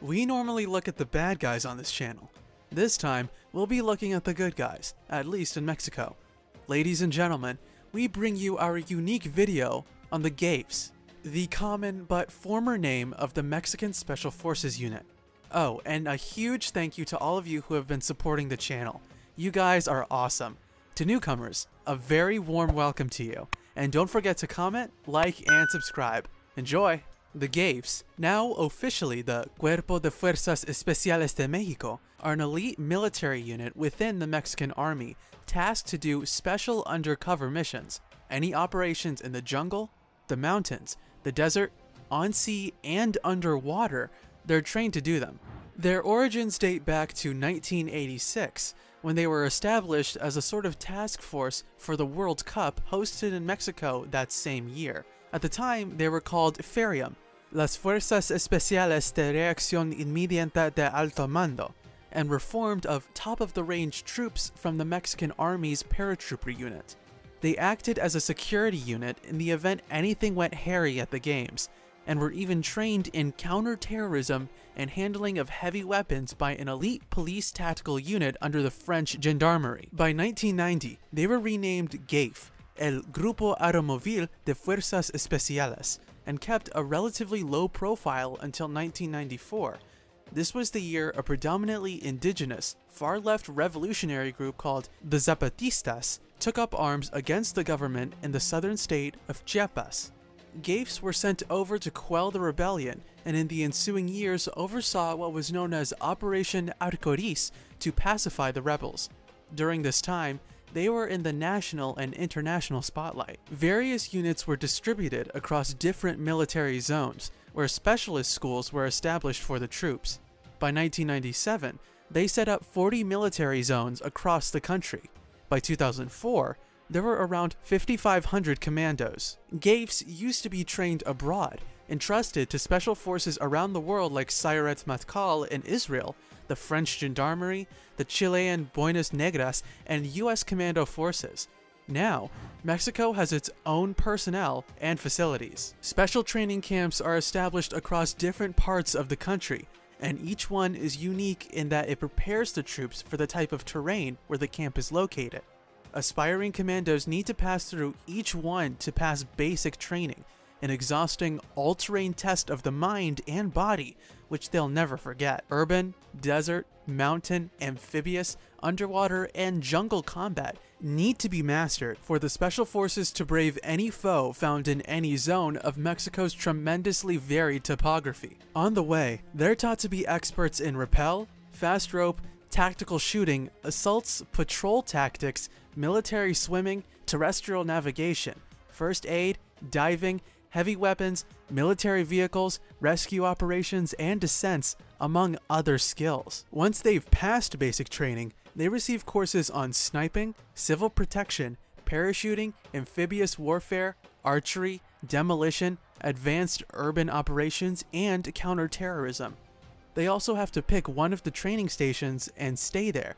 We normally look at the bad guys on this channel. This time, we'll be looking at the good guys, at least in Mexico. Ladies and gentlemen, we bring you our unique video on the GAFES, the common but former name of the Mexican Special Forces Unit. Oh, and a huge thank you to all of you who have been supporting the channel. You guys are awesome. To newcomers, a very warm welcome to you. And don't forget to comment, like, and subscribe. Enjoy! The GAFES, now officially the Cuerpo de Fuerzas Especiales de Mexico, are an elite military unit within the Mexican army tasked to do special undercover missions. Any operations in the jungle, the mountains, the desert, on sea, and underwater, they're trained to do them. Their origins date back to 1986, when they were established as a sort of task force for the World Cup hosted in Mexico that same year. At the time, they were called FERIAM, Las Fuerzas Especiales de Reacción Inmediata de Alto Mando, and were formed of top-of-the-range troops from the Mexican Army's paratrooper unit. They acted as a security unit in the event anything went hairy at the games, and were even trained in counter-terrorism and handling of heavy weapons by an elite police tactical unit under the French Gendarmerie. By 1990, they were renamed GAFE, El Grupo Aeromóvil de Fuerzas Especiales, and kept a relatively low profile until 1994. This was the year a predominantly indigenous, far-left revolutionary group called the Zapatistas took up arms against the government in the southern state of Chiapas. GAFES were sent over to quell the rebellion, and in the ensuing years oversaw what was known as Operation Arcoiris to pacify the rebels. During this time, they were in the national and international spotlight. Various units were distributed across different military zones, where specialist schools were established for the troops. By 1997, they set up 40 military zones across the country. By 2004, there were around 5,500 commandos. GAFES used to be trained abroad, entrusted to special forces around the world like Sayeret Matkal in Israel, the French Gendarmerie, the Chilean Boinas Negras, and US Commando forces. Now, Mexico has its own personnel and facilities. Special training camps are established across different parts of the country, and each one is unique in that it prepares the troops for the type of terrain where the camp is located. Aspiring commandos need to pass through each one to pass basic training, an exhausting all-terrain test of the mind and body, which they'll never forget. Urban, desert, mountain, amphibious, underwater, and jungle combat need to be mastered for the special forces to brave any foe found in any zone of Mexico's tremendously varied topography. On the way, they're taught to be experts in rappel, fast rope, tactical shooting, assaults, patrol tactics, military swimming, terrestrial navigation, first aid, diving, heavy weapons, military vehicles, rescue operations, and descents, among other skills. Once they've passed basic training, they receive courses on sniping, civil protection, parachuting, amphibious warfare, archery, demolition, advanced urban operations, and counterterrorism. They also have to pick one of the training stations and stay there.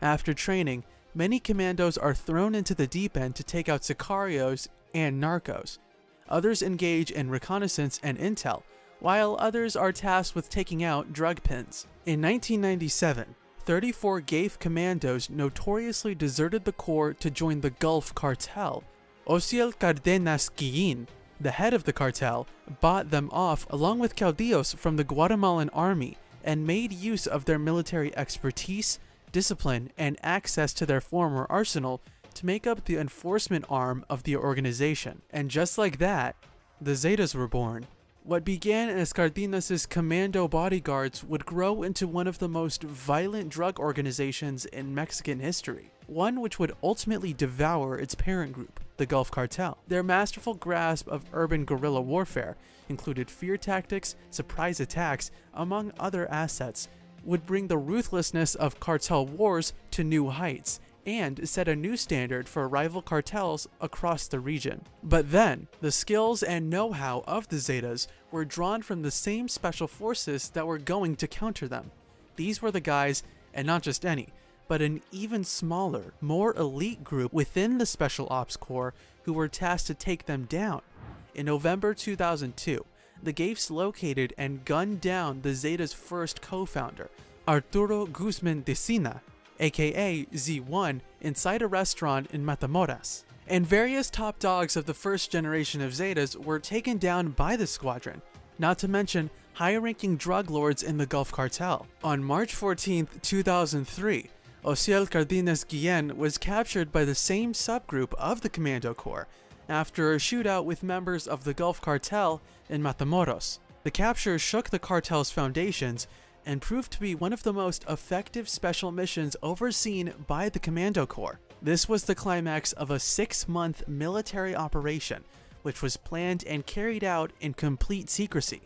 After training, many commandos are thrown into the deep end to take out sicarios and narcos. Others engage in reconnaissance and intel, while others are tasked with taking out drug pins. In 1997, 34 GAFE commandos notoriously deserted the Corps to join the Gulf Cartel. Osiel Cardenas Guillen, the head of the cartel, bought them off along with caudillos from the Guatemalan army and made use of their military expertise, discipline, and access to their former arsenal to make up the enforcement arm of the organization. And just like that, the Zetas were born. What began as Cardenas' commando bodyguards would grow into one of the most violent drug organizations in Mexican history, one which would ultimately devour its parent group, the Gulf Cartel. Their masterful grasp of urban guerrilla warfare included fear tactics, surprise attacks, among other assets, would bring the ruthlessness of cartel wars to new heights and set a new standard for rival cartels across the region. But then, the skills and know-how of the Zetas were drawn from the same special forces that were going to counter them. These were the guys, and not just any, but an even smaller, more elite group within the Special Ops Corps who were tasked to take them down. In November 2002, the GAFES located and gunned down the Zetas' first co-founder, Arturo Guzman Decena, aka Z1, inside a restaurant in Matamoros. And various top dogs of the first generation of Zetas were taken down by the squadron, not to mention high-ranking drug lords in the Gulf Cartel. On March 14, 2003, Osiel Cardenas Guillen was captured by the same subgroup of the Commando Corps after a shootout with members of the Gulf Cartel in Matamoros. The capture shook the cartel's foundations and proved to be one of the most effective special missions overseen by the Commando Corps. This was the climax of a six-month military operation, which was planned and carried out in complete secrecy.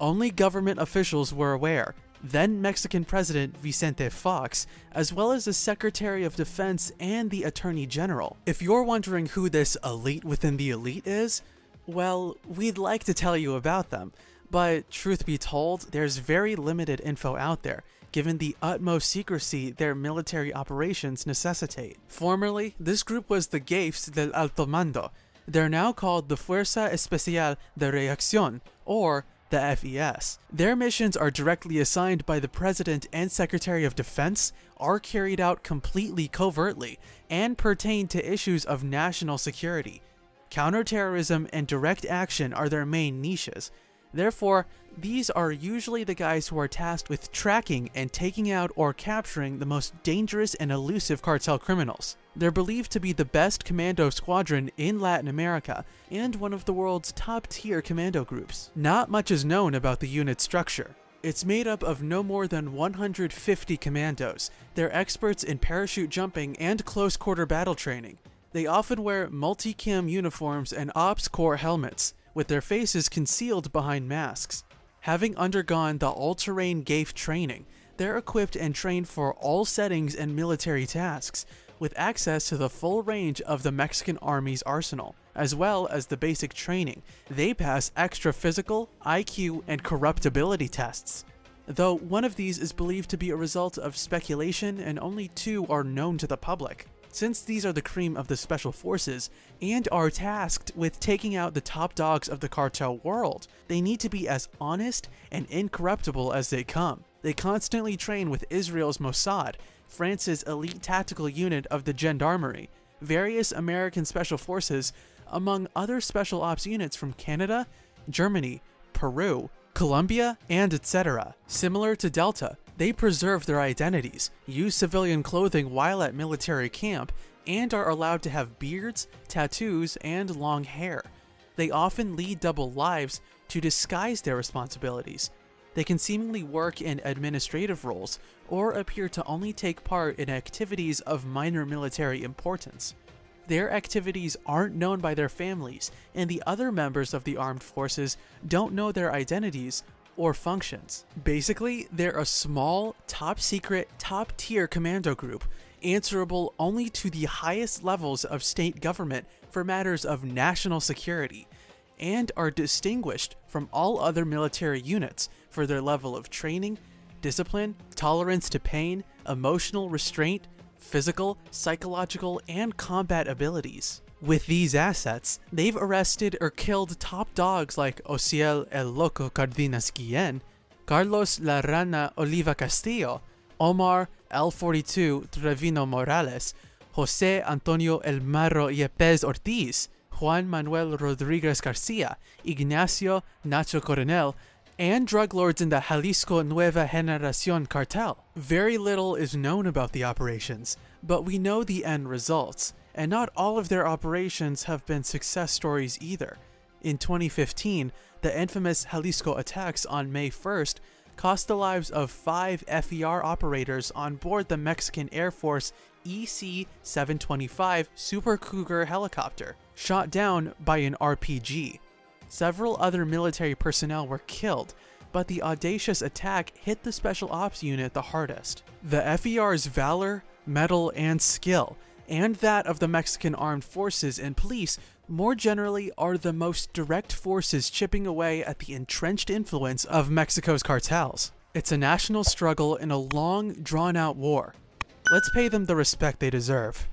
Only government officials were aware, then Mexican President Vicente Fox, as well as the Secretary of Defense and the Attorney General. If you're wondering who this elite within the elite is, well, we'd like to tell you about them, but truth be told, there's very limited info out there, given the utmost secrecy their military operations necessitate. Formerly, this group was the GAFES del Alto Mando. They're now called the Fuerza Especial de Reacción, or the FES. Their missions are directly assigned by the President and Secretary of Defense, are carried out completely covertly, and pertain to issues of national security. Counterterrorism and direct action are their main niches. Therefore, these are usually the guys who are tasked with tracking and taking out or capturing the most dangerous and elusive cartel criminals. They're believed to be the best commando squadron in Latin America and one of the world's top tier commando groups. Not much is known about the unit's structure. It's made up of no more than 150 commandos. They're experts in parachute jumping and close quarter battle training. They often wear multi-cam uniforms and Ops-Core helmets, with their faces concealed behind masks. Having undergone the all-terrain GAFE training, they're equipped and trained for all settings and military tasks, with access to the full range of the Mexican Army's arsenal, as well as the basic training. They pass extra physical, IQ, and corruptibility tests. Though one of these is believed to be a result of speculation and only two are known to the public. Since these are the cream of the special forces and are tasked with taking out the top dogs of the cartel world, they need to be as honest and incorruptible as they come. They constantly train with Israel's Mossad, France's elite tactical unit of the Gendarmerie, various American special forces, among other special ops units from Canada, Germany, Peru, Colombia, and etc. Similar to Delta, they preserve their identities, use civilian clothing while at military camp, and are allowed to have beards, tattoos, and long hair. They often lead double lives to disguise their responsibilities. They can seemingly work in administrative roles, or appear to only take part in activities of minor military importance. Their activities aren't known by their families, and the other members of the armed forces don't know their identities or functions. Basically, they're a small, top secret, top tier commando group, answerable only to the highest levels of state government for matters of national security, and are distinguished from all other military units for their level of training, discipline, tolerance to pain, emotional restraint, physical, psychological, and combat abilities. With these assets, they've arrested or killed top dogs like Osiel El Loco Cardenas Guillen, Carlos La Rana Oliva Castillo, Omar L42 Trevino Morales, Jose Antonio El Marro Yepez Ortiz, Juan Manuel Rodriguez Garcia, Ignacio Nacho Coronel, and drug lords in the Jalisco Nueva Generacion cartel. Very little is known about the operations, but we know the end results, and not all of their operations have been success stories either. In 2015, the infamous Jalisco attacks on May 1st cost the lives of five FER operators on board the Mexican Air Force EC-725 Super Cougar helicopter, shot down by an RPG. Several other military personnel were killed, but the audacious attack hit the Special Ops unit the hardest. The FER's valor, mettle, and skill, and that of the Mexican armed forces and police more generally are the most direct forces chipping away at the entrenched influence of Mexico's cartels. It's a national struggle in a long, drawn out war. Let's pay them the respect they deserve.